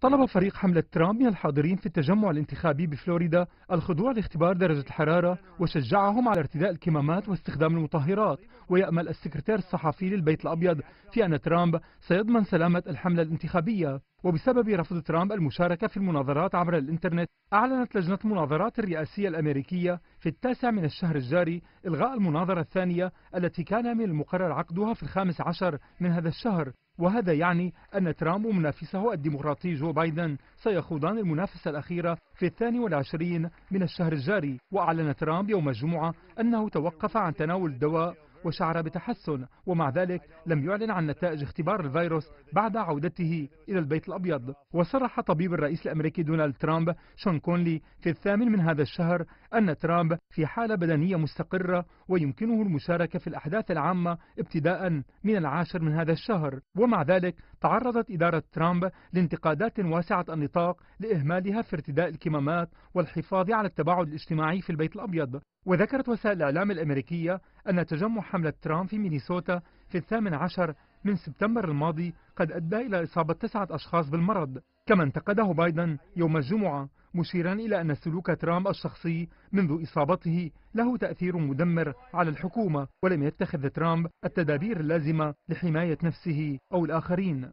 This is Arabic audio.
طلب فريق حملة ترامب من الحاضرين في التجمع الانتخابي بفلوريدا الخضوع لاختبار درجة الحرارة وشجعهم على ارتداء الكمامات واستخدام المطهرات ويأمل السكرتير الصحفي للبيت الأبيض في أن ترامب سيضمن سلامة الحملة الانتخابية. وبسبب رفض ترامب المشاركة في المناظرات عبر الإنترنت أعلنت لجنة المناظرات الرئاسية الأمريكية في التاسع من الشهر الجاري إلغاء المناظرة الثانية التي كان من المقرر عقدها في الخامس عشر من هذا الشهر. وهذا يعني أن ترامب ومنافسه الديمقراطي جو بايدن سيخوضان المنافسة الأخيرة في الثاني والعشرين من الشهر الجاري وأعلن ترامب يوم الجمعة أنه توقف عن تناول الدواء وشعر بتحسن ومع ذلك لم يعلن عن نتائج اختبار الفيروس بعد عودته إلى البيت الأبيض. وصرح طبيب الرئيس الأمريكي دونالد ترامب شون كونلي في الثامن من هذا الشهر أن ترامب في حالة بدنية مستقرة ويمكنه المشاركة في الأحداث العامة ابتداء من العاشر من هذا الشهر. ومع ذلك تعرضت إدارة ترامب لانتقادات واسعة النطاق لإهمالها في ارتداء الكمامات والحفاظ على التباعد الاجتماعي في البيت الأبيض. وذكرت وسائل الإعلام الأمريكية أن تجمع حملة ترامب في مينيسوتا في الثامن عشر من سبتمبر الماضي قد أدى إلى إصابة تسعة أشخاص بالمرض. كما انتقده بايدن يوم الجمعة مشيرا إلى أن سلوك ترامب الشخصي منذ إصابته له تأثير مدمر على الحكومة ولم يتخذ ترامب التدابير اللازمة لحماية نفسه أو الآخرين.